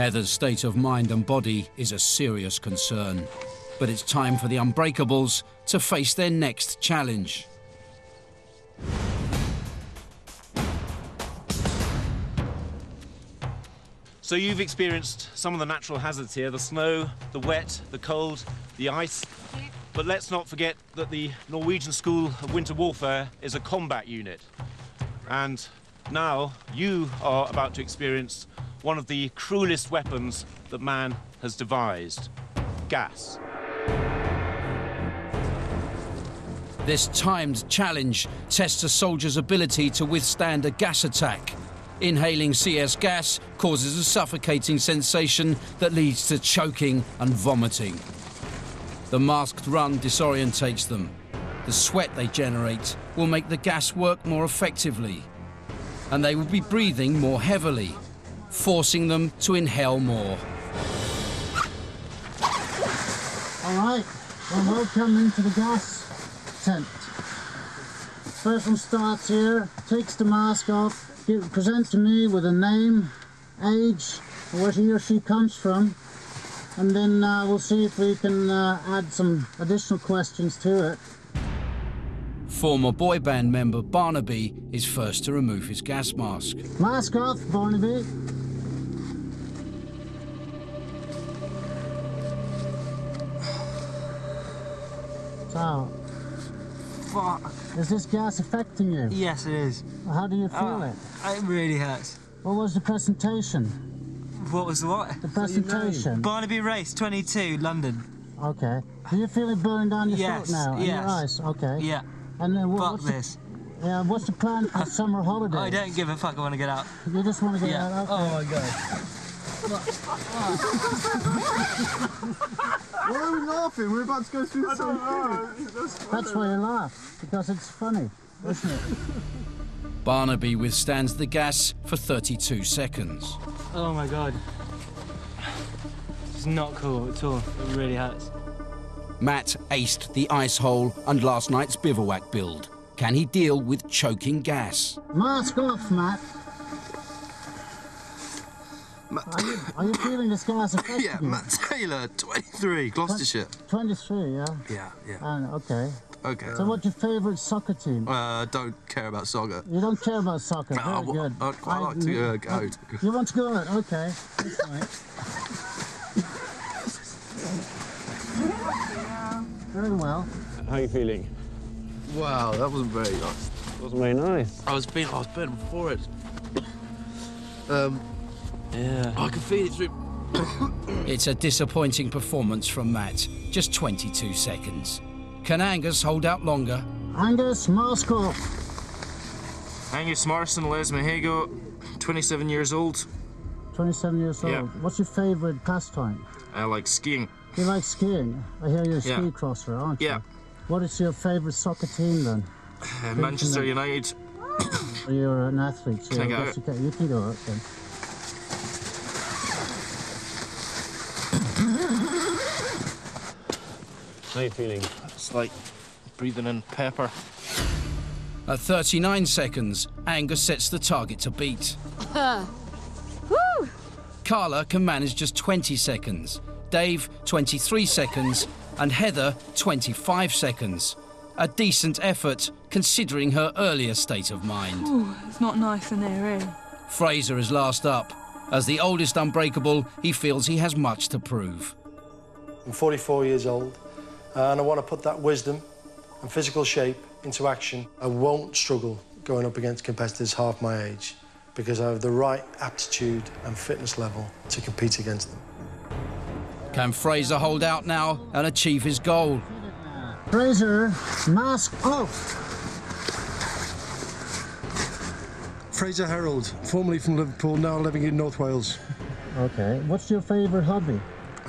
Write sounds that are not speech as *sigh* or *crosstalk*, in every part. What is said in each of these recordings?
Heather's state of mind and body is a serious concern. But it's time for the Unbreakables to face their next challenge. So you've experienced some of the natural hazards here, the snow, the wet, the cold, the ice. But let's not forget that the Norwegian School of Winter Warfare is a combat unit. And now you are about to experience one of the cruelest weapons that man has devised, gas. This timed challenge tests a soldier's ability to withstand a gas attack. Inhaling CS gas causes a suffocating sensation that leads to choking and vomiting. The masked run disorientates them. The sweat they generate will make the gas work more effectively. And they will be breathing more heavily, forcing them to inhale more. All right, well, welcome into the gas tent. First one starts here, takes the mask off, give, presents to me with a name, age, where he or she comes from, and then uh, we'll see if we can uh, add some additional questions to it. Former boy band member Barnaby is first to remove his gas mask. Mask off, Barnaby. So, Fuck. is this gas affecting you? Yes, it is. How do you ah, feel Oh, it? It really hurts. What was the presentation? What was the what? The presentation. Barnaby Race 22, London. Okay. Do you feel it burn down your Yes, throat now? and your yes. eyes? Okay. Yeah. And uh, then what, Fuck what's this. The, yeah. What's the plan for *laughs* summer holidays? I don't give a fuck. I want to get out. You just want to get Yeah. out. Okay. Oh my god. Why are we laughing? We're about to go through the same thing. That's why you laugh because it's funny, isn't it? *laughs* Barnaby withstands the gas for 32 seconds. Oh my god. It's not cool at all. It really hurts. Matt aced the ice hole and last night's bivouac build. Can he deal with choking gas? Mask off, Matt. Are you, are you feeling this gas affecting *laughs* Yeah. Matt Taylor, 23, Gloucestershire. 23, yeah. Yeah, yeah. And okay. Okay. So, what's your favourite soccer team? Uh, don't care about soccer. You don't care about soccer. Very I good. I'd quite like to uh, go. You want to go out? Okay. That's right. *laughs* Very well. How are you feeling? Wow, that wasn't very nice. Wasn't very nice. I was being, I was burning before it. *coughs* Um, Yeah. I can feel it through. *coughs* It's a disappointing performance from Matt. Just 22 seconds. Can Angus hold out longer? Angus, mask. Angus Morrison, Lesmahagow, 27 years old. 27 years old. Yeah. What's your favourite pastime? I like skiing. You like skiing? I hear you're a Yeah. ski crosser, aren't you? Yeah. What is your favourite soccer team then? Uh, Manchester United. *coughs* You're an athlete? So Can I I go you, can, you can go out then. How are you feeling? It's like breathing in pepper. At 39 seconds, Angus sets the target to beat. *laughs* Carla can manage just 20 seconds, Dave 23 seconds, and Heather 25 seconds. A decent effort considering her earlier state of mind. Ooh, it's not nice in there, eh? Fraser is last up. As the oldest Unbreakable, he feels he has much to prove. I'm 44 years old, and I want to put that wisdom and physical shape into action. I won't struggle going up against competitors half my age because I have the right aptitude and fitness level to compete against them. Can Fraser hold out now and achieve his goal? Fraser, mask off. Fraser Harold, formerly from Liverpool, now living in North Wales. Okay. What's your favourite hobby?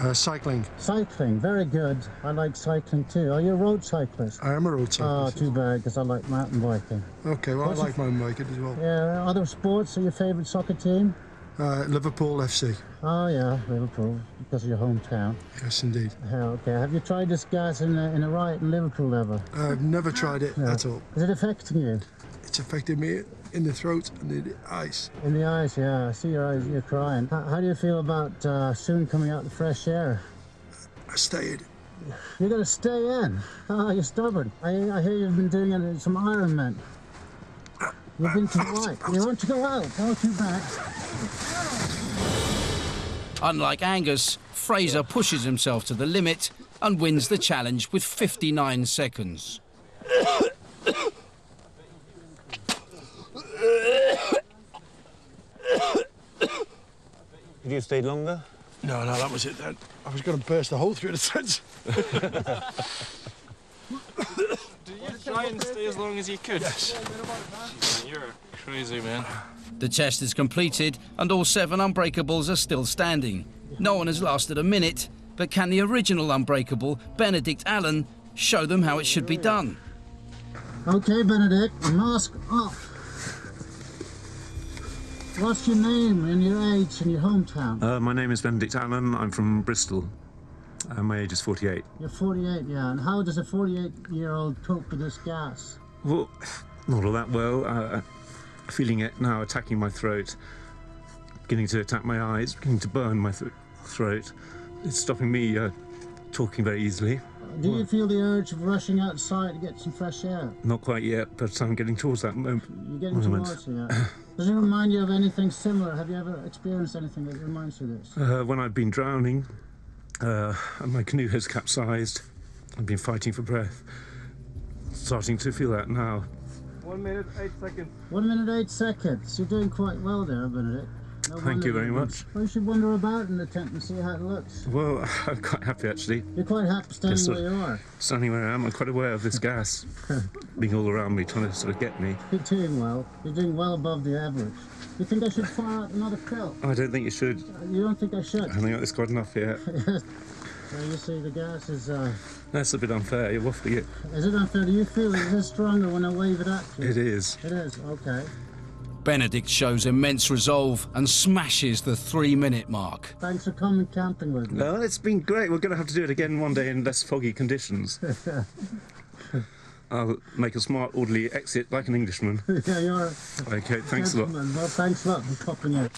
Uh, cycling. Cycling. Very good. I like cycling too. Are you a road cyclist? I am a road Oh, cyclist. too bad, because I like mountain biking. okay, well, I like mountain biking as well. Yeah, other sports? Are your favourite soccer team? Uh, Liverpool FC. Oh, yeah, Liverpool, because of your hometown. Yes, indeed. Yeah, okay. Have you tried this gas in a, in a riot in Liverpool ever? I've never tried it at all. Is it affecting you? It's affected me in the throat and the eyes. In the eyes, yeah. I see your eyes, you're crying. How, how do you feel about uh, soon coming out in the fresh air? I stayed. You're going to stay in. Oh, you're stubborn. I, I hear you've been doing it, some Ironman. You've been to white. You want to go out? Go too bad. Unlike Angus, Fraser pushes himself to the limit and wins the challenge with 59 seconds. Could you have stayed longer? No, no, that was it then. I was going to burst a hole through the *laughs* you Try and stay as long as you could. Yes. You're crazy, man. The test is completed and all seven unbreakables are still standing. No one has lasted a minute, but can the original unbreakable, Benedict Allen, show them how it should be done? Okay, Benedict, mask off. What's your name and your age and your hometown? Uh, my name is Benedict Allen. I'm from Bristol. Uh, my age is 48. You're 48, yeah. And how does a 48 year old cope with this gas? Well, *sighs* not all that well. Uh, feeling it now attacking my throat, beginning to attack my eyes, beginning to burn my th- throat. It's stopping me uh, talking very easily. Do you feel the urge of rushing outside to get some fresh air? Not quite yet, but I'm getting towards that moment. You're getting moment. towards it, yeah. Does it remind you of anything similar? Have you ever experienced anything that reminds you of this? Uh, when I've been drowning, uh, and my canoe has capsized, I've been fighting for breath. Starting to feel that now. One minute, eight seconds. One minute, eight seconds. You're doing quite well there, Benedict. No Thank you very much. Well, you should wander about in the tent and see how it looks. Well, *laughs* I'm quite happy actually. You're quite happy standing Just where you are. Standing where I am, I'm quite aware of this gas *laughs* being all around me, trying to sort of get me. You're doing well. You're doing well above the average. You think I should fire out another pill? I don't think you should. You don't think I should? I think it's quite enough here. *laughs* Well, you see, the gas is. Uh, That's a bit unfair. You're waffling it. is it unfair? Do you feel it is stronger when I wave it at you? It is. It is. Okay. Benedict shows immense resolve and smashes the three minute mark. Thanks for coming camping with me. Well, it's been great. We're going to have to do it again one day in less foggy conditions. *laughs* I'll make a smart, orderly exit like an Englishman. *laughs* yeah, you're a Okay, thanks a lot. Well, thanks a lot for popping in.